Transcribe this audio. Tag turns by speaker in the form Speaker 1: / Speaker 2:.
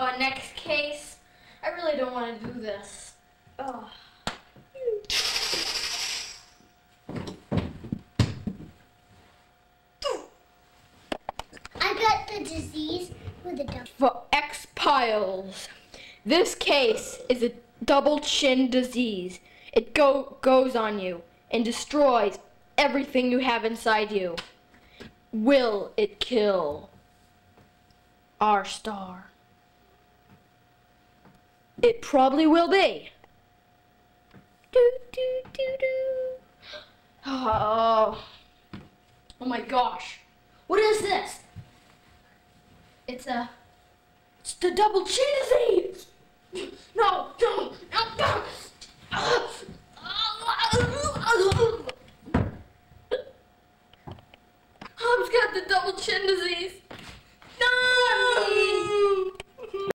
Speaker 1: Oh, next case. I really don't want to do this. Oh.
Speaker 2: I got the disease with a double.
Speaker 1: For X Piles. This case is a double chin disease. It go goes on you and destroys everything you have inside you. Will it kill our star? It probably will be. Do, do, do, do. Oh. oh my gosh. What is this? It's a. It's the double don't!